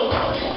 Oh,